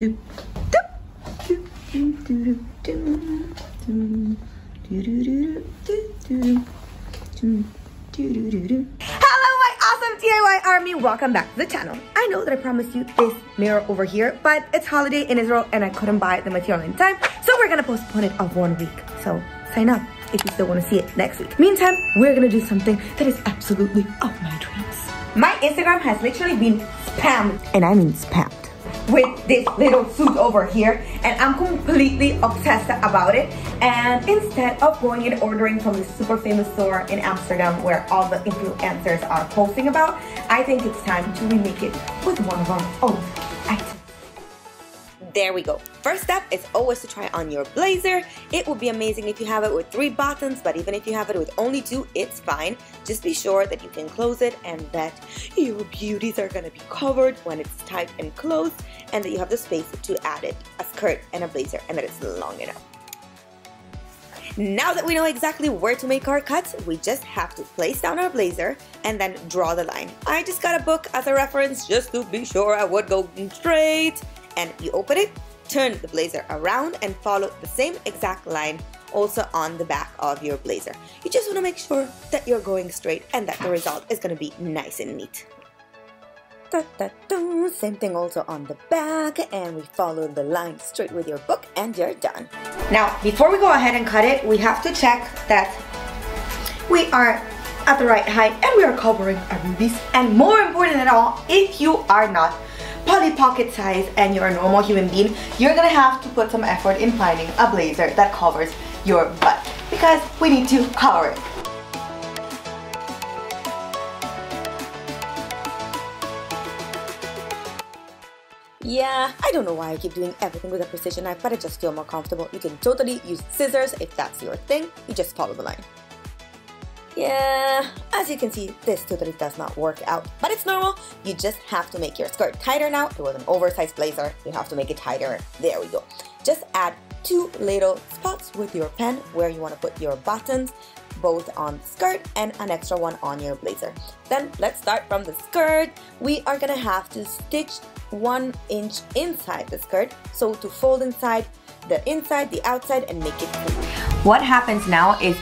Hello my awesome DIY army, welcome back to the channel. I know that I promised you this mirror over here, but it's holiday in Israel and I couldn't buy the material in time, so we're gonna postpone it of one week. So sign up if you still wanna see it next week. Meantime, we're gonna do something that is absolutely of my dreams. My Instagram has literally been spammed, and I mean spammed with this little suit over here and I'm completely obsessed about it and instead of going and ordering from this super famous store in Amsterdam where all the influencers are posting about I think it's time to remake it with one of our own items. There we go. First step is always to try on your blazer. It would be amazing if you have it with three buttons, but even if you have it with only two, it's fine. Just be sure that you can close it and that your beauties are gonna be covered when it's tight and closed and that you have the space to add it, a skirt and a blazer, and that it's long enough. Now that we know exactly where to make our cuts, we just have to place down our blazer and then draw the line. I just got a book as a reference just to be sure I would go straight and you open it, turn the blazer around and follow the same exact line also on the back of your blazer. You just want to make sure that you're going straight and that the result is going to be nice and neat. Da, da, da. Same thing also on the back and we follow the line straight with your book and you're done. Now before we go ahead and cut it we have to check that we are at the right height and we are covering our boobies and more important than all if you are not Polly Pocket size and you're a normal human being, you're gonna have to put some effort in finding a blazer that covers your butt because we need to cover it. Yeah, I don't know why I keep doing everything with a precision knife, but I just feel more comfortable. You can totally use scissors if that's your thing. You just follow the line. Yeah, as you can see, this totally does not work out, but it's normal. You just have to make your skirt tighter now. It was an oversized blazer. You have to make it tighter. There we go. Just add two little spots with your pen where you want to put your buttons both on the skirt and an extra one on your blazer. Then let's start from the skirt. We are gonna have to stitch one inch inside the skirt. So to fold inside the inside, the outside, and make it. What happens now is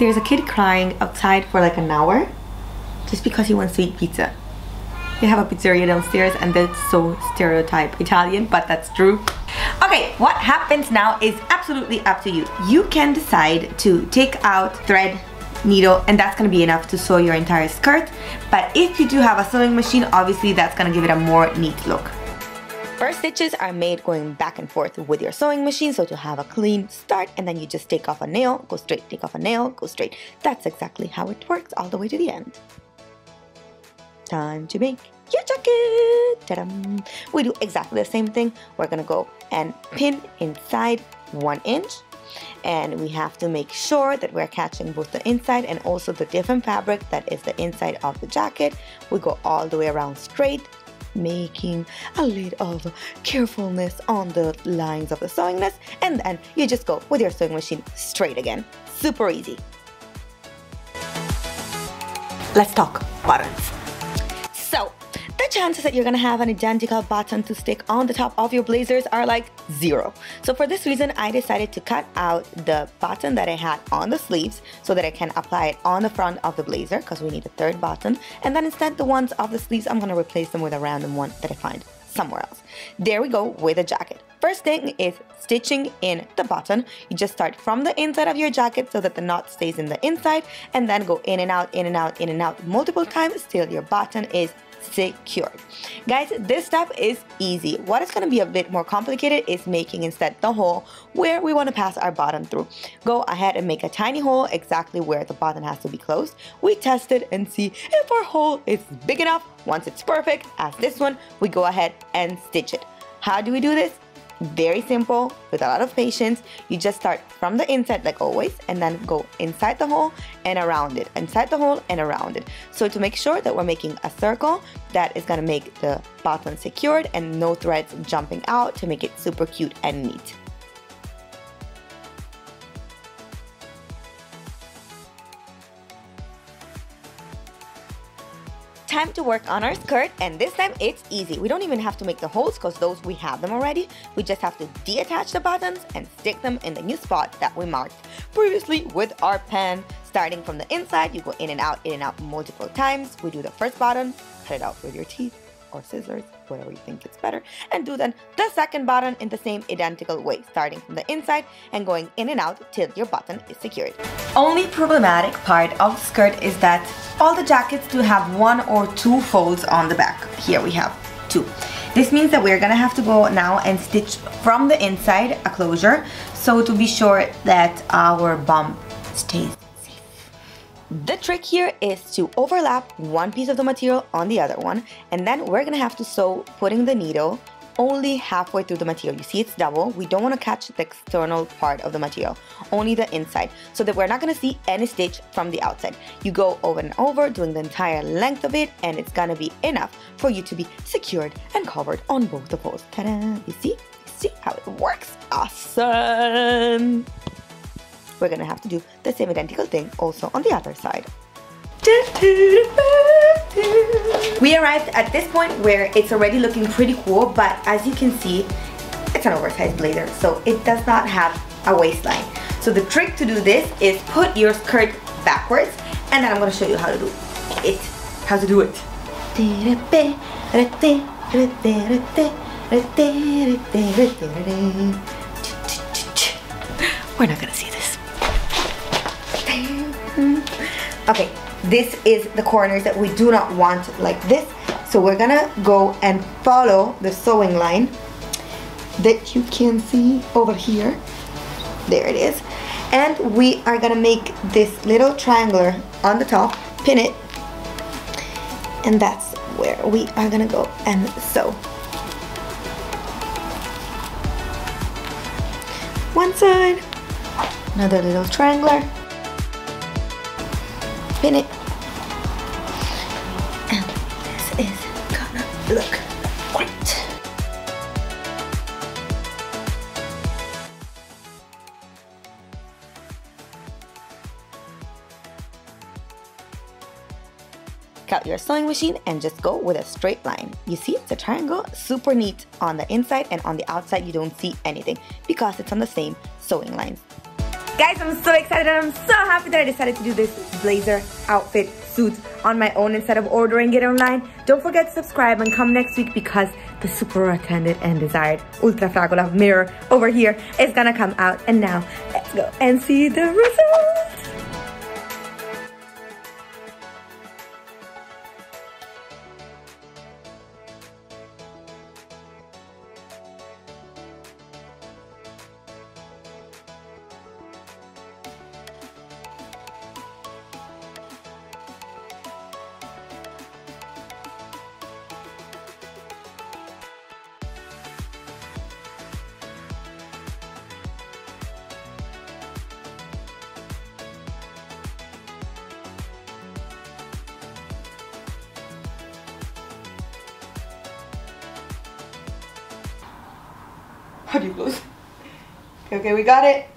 there's a kid crying outside for like an hour just because he wants to eat pizza. They have a pizzeria downstairs and that's so stereotype Italian, but that's true. Okay, what happens now is absolutely up to you. You can decide to take out thread, needle, and that's gonna be enough to sew your entire skirt. But if you do have a sewing machine, obviously that's gonna give it a more neat look. First stitches are made going back and forth with your sewing machine so to have a clean start and then you just take off a nail, go straight, take off a nail, go straight. That's exactly how it works all the way to the end. Time to make your jacket! Ta We do exactly the same thing. We're gonna go and pin inside one inch and we have to make sure that we're catching both the inside and also the different fabric that is the inside of the jacket. We go all the way around straight making a little of carefulness on the lines of the sewing nest and then you just go with your sewing machine straight again. Super easy. Let's talk buttons chances that you're gonna have an identical button to stick on the top of your blazers are like zero. So for this reason, I decided to cut out the button that I had on the sleeves so that I can apply it on the front of the blazer because we need a third button. And then instead the ones of the sleeves, I'm gonna replace them with a random one that I find somewhere else. There we go with a jacket. First thing is stitching in the button. You just start from the inside of your jacket so that the knot stays in the inside and then go in and out, in and out, in and out multiple times till your button is secured. Guys, this step is easy. What is going to be a bit more complicated is making instead the hole where we want to pass our bottom through. Go ahead and make a tiny hole exactly where the bottom has to be closed. We test it and see if our hole is big enough. Once it's perfect, as this one, we go ahead and stitch it. How do we do this? Very simple with a lot of patience. You just start from the inside like always and then go inside the hole and around it inside the hole and around it. So to make sure that we're making a circle that is going to make the button secured and no threads jumping out to make it super cute and neat time to work on our skirt and this time it's easy. We don't even have to make the holes because those we have them already. We just have to deattach the buttons and stick them in the new spot that we marked previously with our pen. Starting from the inside, you go in and out, in and out multiple times. We do the first button, cut it out with your teeth or scissors, whatever you think is better, and do then the second button in the same identical way, starting from the inside and going in and out till your button is secured. Only problematic part of the skirt is that all the jackets do have one or two folds on the back. Here we have two. This means that we're gonna have to go now and stitch from the inside a closure so to be sure that our bump stays the trick here is to overlap one piece of the material on the other one and then we're gonna have to sew putting the needle only halfway through the material. You see it's double. We don't want to catch the external part of the material, only the inside, so that we're not going to see any stitch from the outside. You go over and over doing the entire length of it and it's going to be enough for you to be secured and covered on both the poles. Ta-da! You see? You see how it works? Awesome! We're gonna have to do the same identical thing also on the other side. We arrived at this point where it's already looking pretty cool, but as you can see, it's an oversized blazer, so it does not have a waistline. So the trick to do this is put your skirt backwards, and then I'm gonna show you how to do it. How to do it. We're not gonna see Mm-hmm. Okay, this is the corners that we do not want like this. So we're gonna go and follow the sewing line that you can see over here. There it is. And we are gonna make this little triangular on the top, pin it, and that's where we are gonna go and sew. One side, another little triangular, spin it. And this is gonna look great. Cut your sewing machine and just go with a straight line. You see it's a triangle, super neat on the inside and on the outside you don't see anything because it's on the same sewing lines. Guys, I'm so excited and I'm so happy that I decided to do this blazer outfit suit on my own instead of ordering it online. Don't forget to subscribe and come next week because the super attended and desired Ultrafragola mirror over here is gonna come out. And now, let's go and see the results. How do you close? Okay, we got it.